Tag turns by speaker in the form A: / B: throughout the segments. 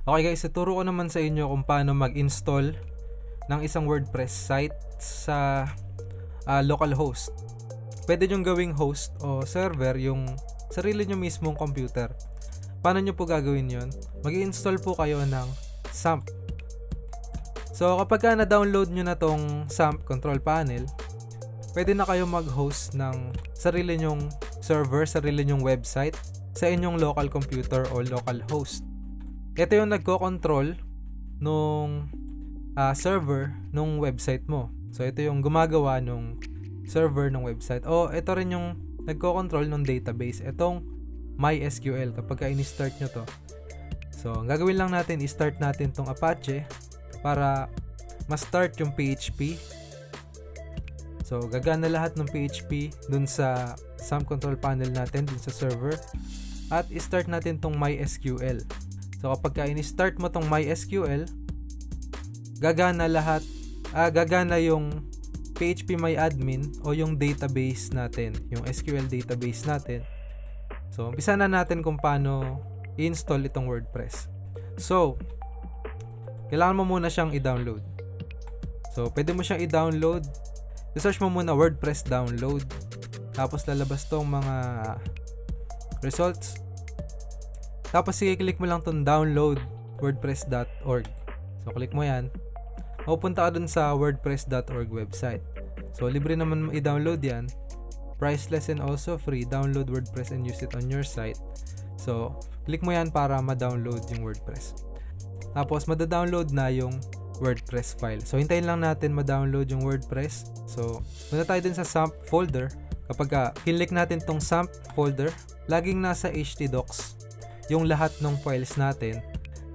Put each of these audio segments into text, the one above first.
A: Okay guys, ituro ko naman sa inyo kung paano mag-install ng isang WordPress site sa uh, local host. Pwede nyo gawing host o server yung sarili nyo mismong computer. Paano nyo po gagawin yon? mag install po kayo ng SAMP. So kapag ka na-download nyo na tong SAMP control panel, pwede na kayo mag-host ng sarili nyong server, sarili nyong website sa inyong local computer o local host. Ito yung nagko-control nung uh, server nung website mo. So ito yung gumagawa nung server ng website. O ito rin yung nagko-control ng database. Itong MySQL kapag ka ini-start nyo to. So, ang gagawin lang natin, i-start natin tong Apache para ma-start yung PHP So, gagana lahat ng PHP dun sa SAM control panel natin, dun sa server. At i-start natin tong MySQL. So, kapag ka ini-start mo tong MySQL, gagana lahat, ah, gagana yung PHP My Admin o yung database natin, yung SQL database natin. So, umpisa na natin kung paano i-install itong WordPress. So, kailangan mo muna siyang i-download. So, pwede mo siyang i-download search mo muna WordPress download. Tapos lalabas tong mga results. Tapos i-click mo lang tong download wordpress.org. So click mo yan. Mapupunta ka dun sa wordpress.org website. So libre naman i-download yan. Priceless and also free. Download WordPress and use it on your site. So click mo yan para ma-download yung WordPress. Tapos mada-download na yung WordPress file. So, hintayin lang natin ma-download yung WordPress. So, muna tayo din sa SAMP folder. Kapag uh, kinlik natin tong SAMP folder, laging nasa htdocs yung lahat ng files natin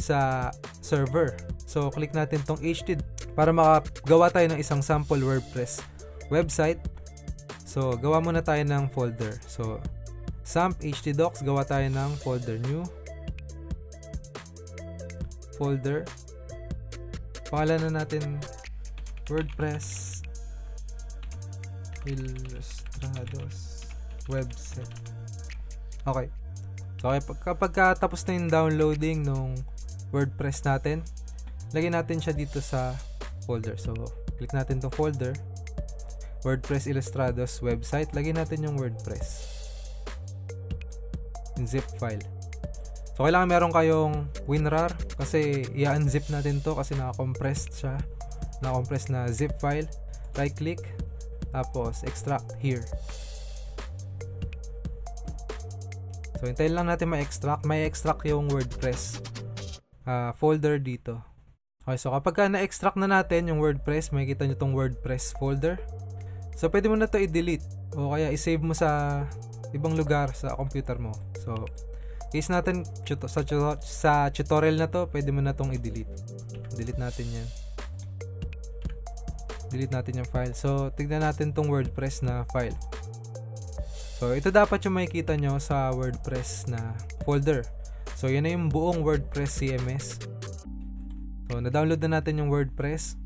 A: sa server. So, click natin tong ht para makagawa tayo ng isang sample WordPress website. So, gawa muna tayo ng folder. So, SAMP htdocs, gawa tayo ng folder new folder Pangalan na natin WordPress Illustrados website. Okay. So, okay, kapag tapos na yung downloading ng WordPress natin, lagyan natin siya dito sa folder. So, click natin tong folder. WordPress Illustrados website. Lagyan natin yung WordPress. Zip file. So, kailangan meron kayong WinRAR kasi i-unzip natin to kasi naka-compressed siya. Naka-compressed na zip file. Right click. Tapos, extract here. So, hintayin lang natin ma-extract. May extract yung WordPress uh, folder dito. Okay, so kapag ka na-extract na natin yung WordPress, makikita nyo tong WordPress folder. So, pwede mo na to i-delete o kaya i-save mo sa ibang lugar sa computer mo. So, case natin sa, sa tutorial na to pwede mo na tong i-delete delete natin yan delete natin yung file so tignan natin tong wordpress na file so ito dapat yung makikita nyo sa wordpress na folder. So yan na yung buong wordpress CMS so na-download na natin yung wordpress.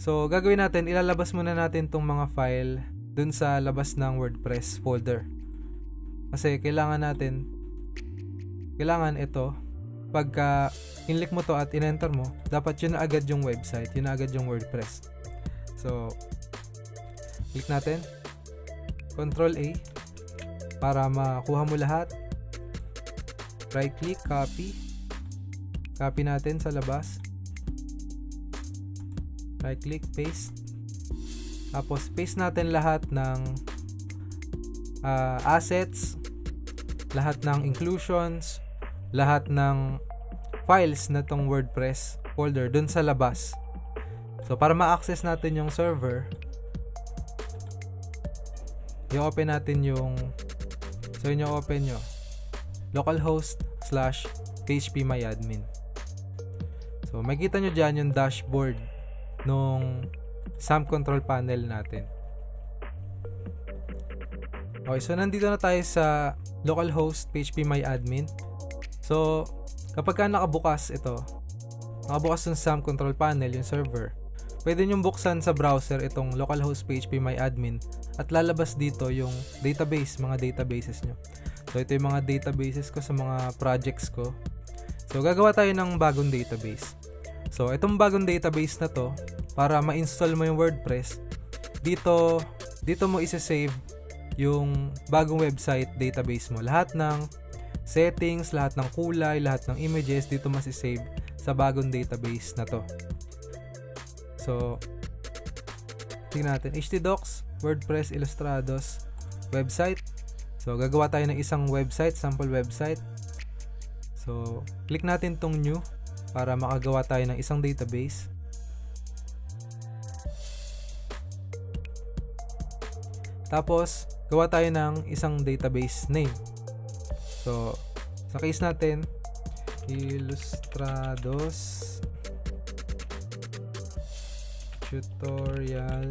A: So gagawin natin ilalabas muna natin tong mga file dun sa labas ng wordpress folder. Kasi kailangan natin kailangan ito, pagka inlik mo to at in-enter mo, dapat yun na agad yung website, yun na agad yung WordPress. So, click natin. Control A para makuha mo lahat. Right click, copy. Copy natin sa labas. Right click, paste. Tapos paste natin lahat ng uh, assets, lahat ng inclusions, lahat ng files na tong WordPress folder dun sa labas. So, para ma-access natin yung server, i-open natin yung so yun yung open nyo. Localhost slash phpmyadmin so makita nyo dyan yung dashboard nung SAM control panel natin. Okay so nandito na tayo sa localhost phpmyadmin So, kapag ka nakabukas ito, nakabukas yung SAM control panel, yung server, pwede nyo buksan sa browser itong localhost PHP my admin at lalabas dito yung database, mga databases nyo. So, ito yung mga databases ko sa mga projects ko So, gagawa tayo ng bagong database. So, itong bagong database na to, para ma-install mo yung WordPress, dito, dito mo isa-save yung bagong website database mo. Lahat ng settings, lahat ng kulay, lahat ng images, dito masisave sa bagong database na to. So, tingnan natin. htdocs, WordPress, Illustrados, website. So, gagawa tayo ng isang website, sample website. So, click natin tong new para makagawa tayo ng isang database. Tapos, gawa tayo ng isang database name. So, sa case natin, Illustrados tutorial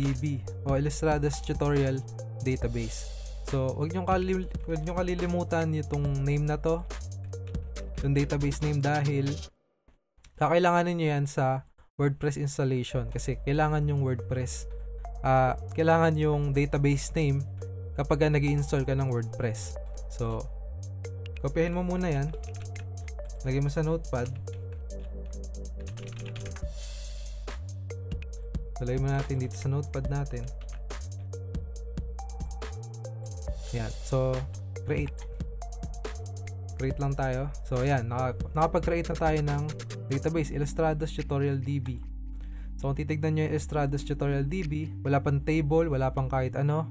A: DB o Illustrados tutorial database. So, wag niyo kalim wag niyo kalilimutan itong name na to. Yung database name dahil kakailanganin niyo yan sa WordPress installation kasi kailangan yung WordPress uh, kailangan yung database name kapag nag-install ka ng WordPress. So, kopyahin mo muna yan. Lagay mo sa notepad. Lagay mo natin dito sa notepad natin. Yan. So, create. Create lang tayo. So, ayan. nakapag-create na tayo ng database, Illustrados Tutorial DB. So, kung titignan nyo yung Illustrados Tutorial DB, wala pang table, wala pang kahit ano,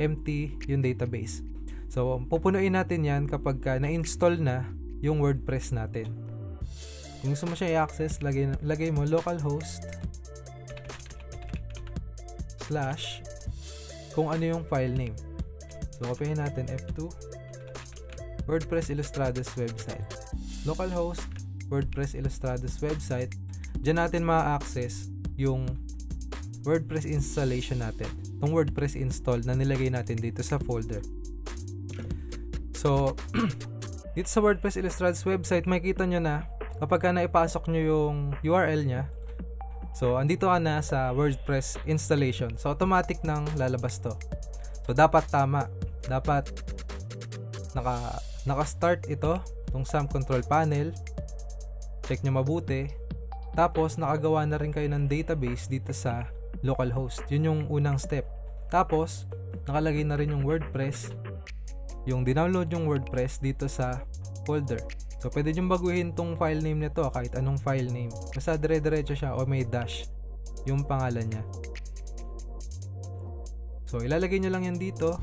A: empty yung database. So, pupunuin natin yan kapag ka na-install na yung WordPress natin. Kung gusto mo siya i-access, lagay, lagay mo localhost slash kung ano yung file name. So, kopyahin natin F2 WordPress Illustrados website. Localhost WordPress Illustrados website. Diyan natin ma-access yung WordPress installation natin. Itong WordPress install na nilagay natin dito sa folder. So, dito sa WordPress Illustrados website, makikita nyo na kapag ka naipasok nyo yung URL niya, So, andito ka na sa WordPress installation. So, automatic nang lalabas to. So, dapat tama. Dapat naka, naka-start ito, itong SAM control panel. Check nyo mabuti. Tapos, nakagawa na rin kayo ng database dito sa localhost. Yun yung unang step. Tapos, nakalagay na rin yung WordPress, yung dinownload yung WordPress dito sa folder. So, pwede nyo baguhin tong file name nito kahit anong file name. Basta dire-diretso siya o may dash yung pangalan niya. So, ilalagay nyo lang yan dito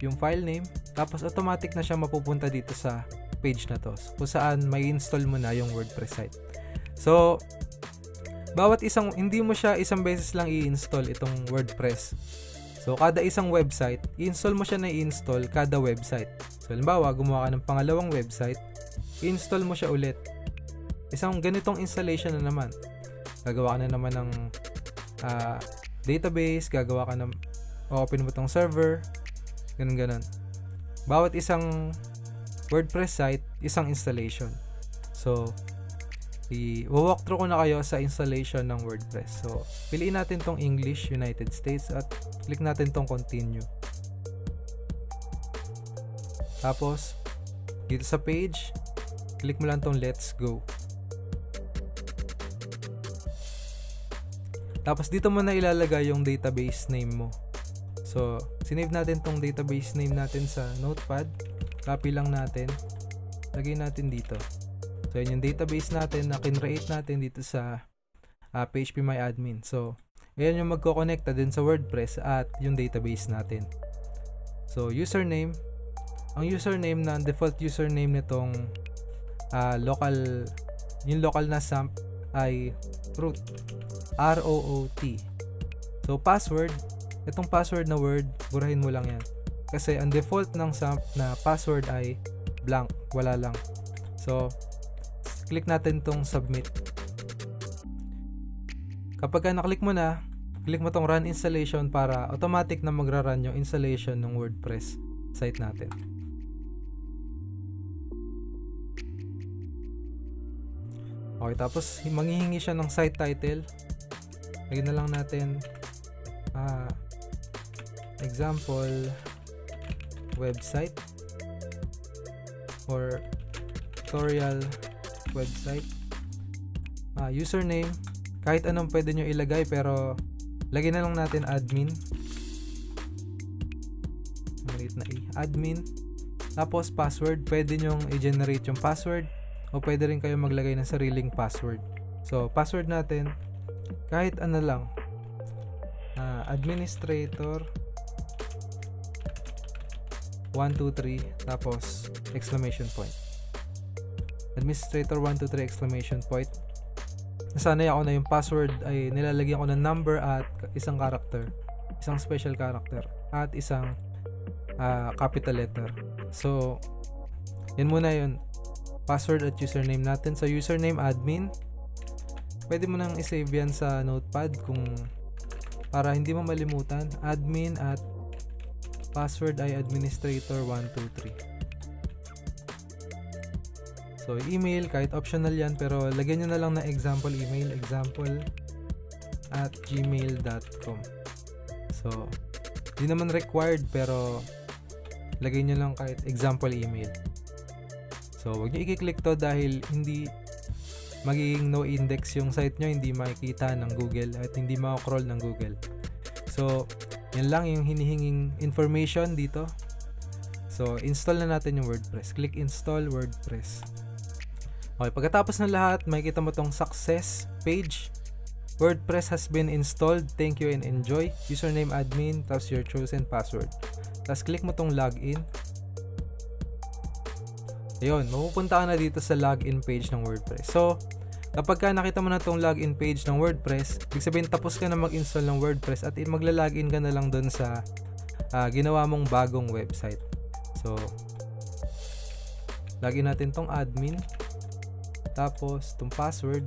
A: yung file name tapos automatic na siya mapupunta dito sa page na to kung saan may install mo na yung WordPress site. So, bawat isang, hindi mo siya isang beses lang i-install itong WordPress. So, kada isang website, i-install mo siya na i-install kada website. So, halimbawa, gumawa ka ng pangalawang website, i-install mo siya ulit. Isang ganitong installation na naman. Gagawa ka na naman ng uh, database, gagawa ka ng open mo tong server, ganun ganun. Bawat isang WordPress site, isang installation. So, i-walkthrough ko na kayo sa installation ng WordPress. So, piliin natin tong English, United States at click natin tong continue. Tapos, dito sa page, click mo lang tong let's go. Tapos dito mo na ilalagay yung database name mo. So, sinave natin tong database name natin sa notepad. Copy lang natin. Lagay natin dito. So, yun yung database natin na kinreate natin dito sa uh, ah, PHP My Admin. So, ayan yung magko-connecta din sa WordPress at yung database natin. So, username. Ang username na default username nitong uh, local yung local na SAMP ay root. R-O-O-T. So, password. Itong password na word, burahin mo lang yan. Kasi ang default ng SAMP na password ay blank. Wala lang. So, click natin tong submit. Kapag ka naklik mo na, click mo tong run installation para automatic na magra-run yung installation ng WordPress site natin. Okay, tapos manghihingi siya ng site title. Lagyan na lang natin uh, example website or tutorial website. Uh, username, kahit anong pwede nyo ilagay pero lagyan na lang natin admin. Maliit na i. Admin. Tapos password, pwede nyong i-generate yung password o pwede rin kayo maglagay ng sariling password. So, password natin, kahit ano lang. Uh, administrator 123 tapos exclamation point. Administrator 123 exclamation point. Nasanay ako na yung password ay nilalagyan ko ng number at isang character, isang special character at isang uh, capital letter. So, yan muna yun. Password at username natin. So, username admin. Pwede mo nang isave yan sa notepad kung para hindi mo malimutan. Admin at password ay administrator123. So, email, kahit optional yan, pero lagyan nyo na lang na example email, example at gmail.com. So, hindi naman required, pero lagay nyo lang kahit example email. So, wag nyo i-click to dahil hindi magiging no index yung site nyo, hindi makikita ng Google at hindi makakroll ng Google. So, yan lang yung hinihinging information dito. So, install na natin yung WordPress. Click install WordPress. Okay, pagkatapos ng lahat, makikita mo tong success page. WordPress has been installed. Thank you and enjoy. Username admin, tapos your chosen password. Tapos click mo tong login. Ayun, mapupunta ka na dito sa login page ng WordPress. So, kapag ka nakita mo na tong login page ng WordPress, ibig sabihin tapos ka na mag-install ng WordPress at magla-login ka na lang doon sa uh, ginawa mong bagong website. So, login natin tong admin. Tapos, tong password.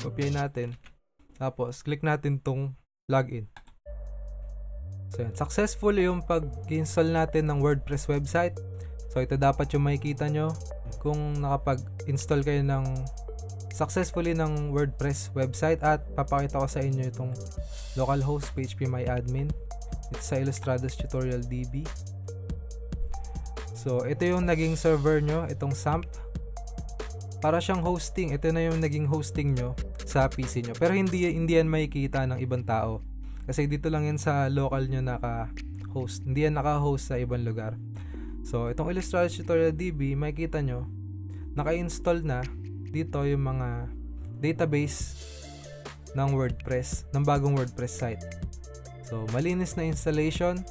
A: Copy natin. Tapos, click natin tong login. So, yan. Successful yung pag-install natin ng WordPress website. So, ito dapat yung makikita nyo kung nakapag-install kayo ng successfully ng WordPress website at papakita ko sa inyo itong localhost PHP My Admin. It's sa Illustrados Tutorial DB. So, ito yung naging server nyo, itong SAMP. Para siyang hosting, ito na yung naging hosting nyo sa PC nyo. Pero hindi, hindi yan makikita ng ibang tao kasi dito lang yan sa local nyo naka-host. Hindi yan naka-host sa ibang lugar. So, itong Illustrator DB, makikita nyo, naka-install na dito yung mga database ng WordPress, ng bagong WordPress site. So, malinis na installation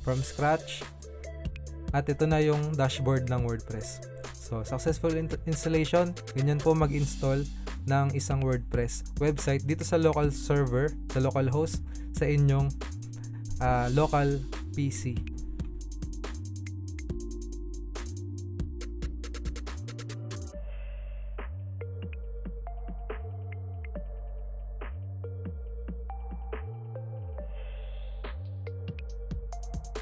A: from scratch. At ito na yung dashboard ng WordPress. So, successful in- installation, ganyan po mag-install ng isang WordPress website dito sa local server, sa local host, sa inyong uh, local PC.